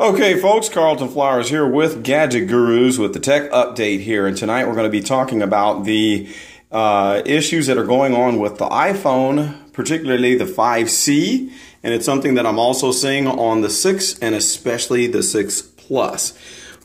Okay, folks, Carlton Flowers here with Gadget Gurus with the tech update here. And tonight we're going to be talking about the uh, issues that are going on with the iPhone, particularly the 5C. And it's something that I'm also seeing on the 6 and especially the 6 Plus.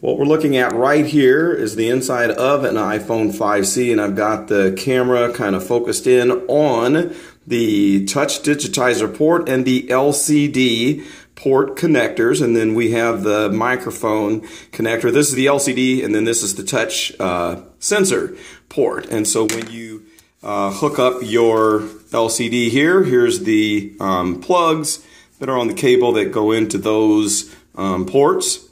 What we're looking at right here is the inside of an iPhone 5C, and I've got the camera kind of focused in on the touch digitizer port and the LCD port connectors, and then we have the microphone connector. This is the LCD, and then this is the touch uh, sensor port. And so when you uh, hook up your LCD here, here's the um, plugs that are on the cable that go into those um, ports.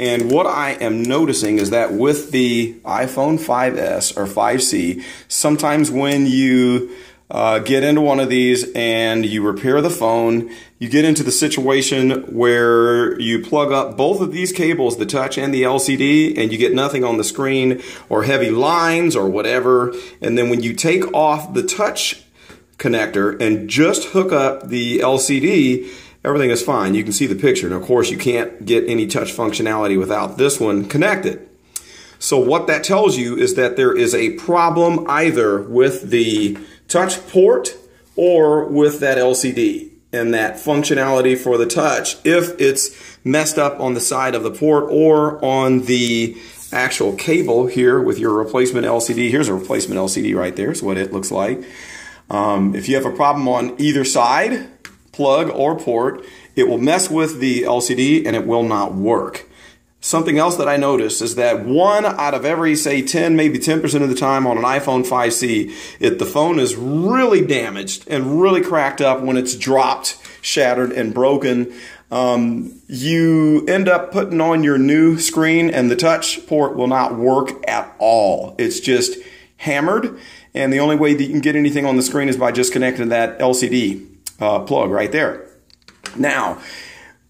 And what I am noticing is that with the iPhone 5S or 5C, sometimes when you uh, get into one of these and you repair the phone, you get into the situation where you plug up both of these cables, the touch and the LCD, and you get nothing on the screen or heavy lines or whatever. And then when you take off the touch connector and just hook up the LCD, everything is fine. You can see the picture. And of course, you can't get any touch functionality without this one connected. So what that tells you is that there is a problem either with the touch port or with that LCD and that functionality for the touch if it's messed up on the side of the port or on the actual cable here with your replacement LCD. Here's a replacement LCD right there. Is what it looks like. Um, if you have a problem on either side, plug or port, it will mess with the LCD and it will not work. Something else that I noticed is that one out of every, say, 10, maybe 10% of the time on an iPhone 5C, if the phone is really damaged and really cracked up when it's dropped, shattered, and broken. Um, you end up putting on your new screen and the touch port will not work at all. It's just hammered, and the only way that you can get anything on the screen is by just connecting that LCD uh, plug right there. Now,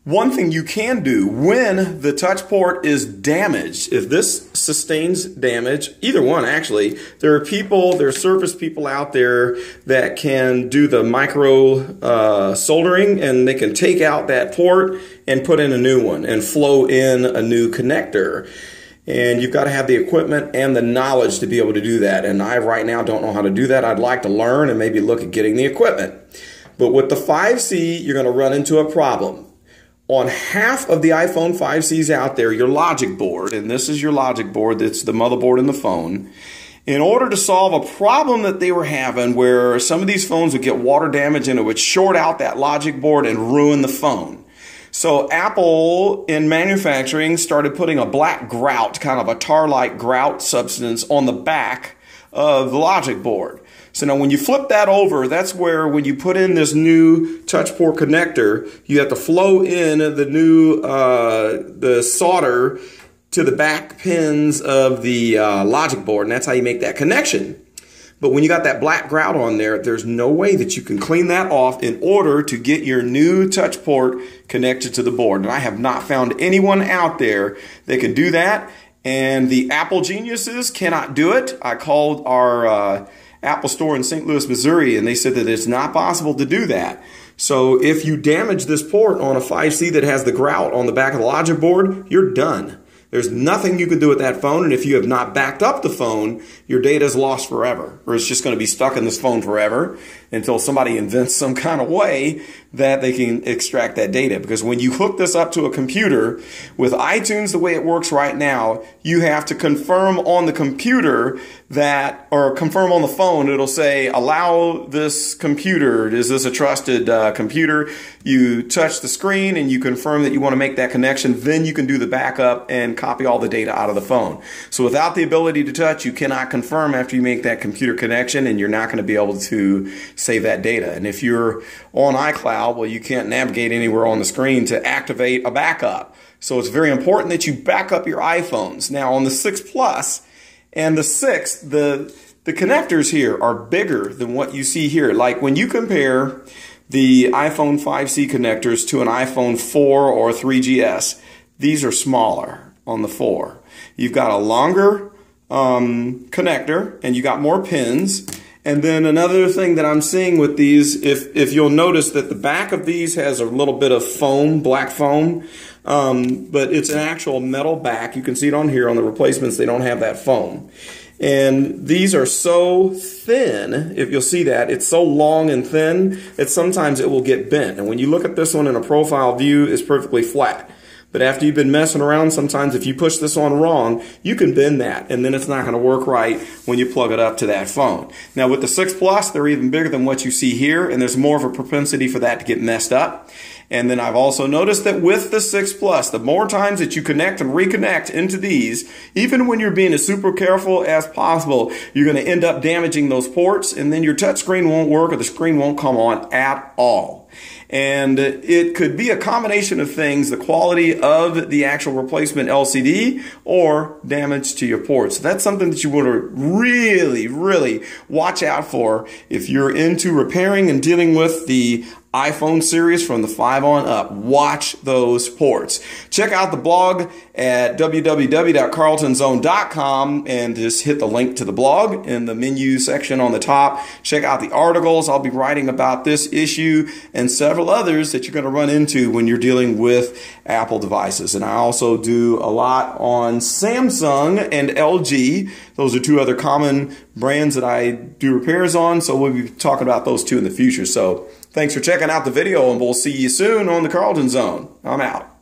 one thing you can do when the touch port is damaged, if this sustains damage, either one actually, there are people, there are surface people out there that can do the micro uh, soldering and they can take out that port and put in a new one and flow in a new connector. And you've got to have the equipment and the knowledge to be able to do that. And I right now don't know how to do that. I'd like to learn and maybe look at getting the equipment. But with the 5C, you're going to run into a problem on half of the iPhone 5Cs out there, your logic board, and this is your logic board, that's the motherboard in the phone, in order to solve a problem that they were having where some of these phones would get water damage and it would short out that logic board and ruin the phone. So Apple in manufacturing started putting a black grout, kind of a tar-like grout substance on the back of the logic board. So now when you flip that over, that's where when you put in this new touch port connector, you have to flow in the new, uh, the solder to the back pins of the uh, logic board, and that's how you make that connection. But when you got that black grout on there, there's no way that you can clean that off in order to get your new touch port connected to the board. And I have not found anyone out there that can do that. And the Apple geniuses cannot do it. I called our uh, Apple Store in St. Louis, Missouri, and they said that it's not possible to do that. So if you damage this port on a 5C that has the grout on the back of the logic board, you're done. There's nothing you can do with that phone, and if you have not backed up the phone, your data is lost forever, or it's just going to be stuck in this phone forever until somebody invents some kind of way that they can extract that data. Because when you hook this up to a computer with iTunes the way it works right now, you have to confirm on the computer that, or confirm on the phone, it'll say, allow this computer, is this a trusted uh, computer? You touch the screen and you confirm that you want to make that connection, then you can do the backup and copy all the data out of the phone. So without the ability to touch, you cannot confirm after you make that computer connection and you're not going to be able to save that data. And if you're on iCloud, well, you can't navigate anywhere on the screen to activate a backup. So it's very important that you back up your iPhones. Now on the 6 Plus and the 6, the, the connectors here are bigger than what you see here. Like when you compare the iPhone 5C connectors to an iPhone 4 or 3GS, these are smaller on the 4. You've got a longer um, connector and you got more pins And then another thing that I'm seeing with these, if, if you'll notice that the back of these has a little bit of foam, black foam, um, but it's an actual metal back. You can see it on here on the replacements. They don't have that foam. And these are so thin, if you'll see that, it's so long and thin that sometimes it will get bent. And when you look at this one in a profile view, it's perfectly flat. But after you've been messing around, sometimes if you push this on wrong, you can bend that and then it's not going to work right when you plug it up to that phone. Now with the 6 Plus, they're even bigger than what you see here and there's more of a propensity for that to get messed up. And then I've also noticed that with the 6 Plus, the more times that you connect and reconnect into these, even when you're being as super careful as possible, you're going to end up damaging those ports and then your touchscreen won't work or the screen won't come on at all. And it could be a combination of things, the quality of the actual replacement LCD or damage to your ports. So that's something that you want to really, really watch out for if you're into repairing and dealing with the iPhone series from the 5 on up. Watch those ports. Check out the blog at www.carltonzone.com and just hit the link to the blog in the menu section on the top. Check out the articles. I'll be writing about this issue and several others that you're going to run into when you're dealing with Apple devices. And I also do a lot on Samsung and LG. Those are two other common brands that I do repairs on. So we'll be talking about those two in the future. So Thanks for checking out the video, and we'll see you soon on the Carlton Zone. I'm out.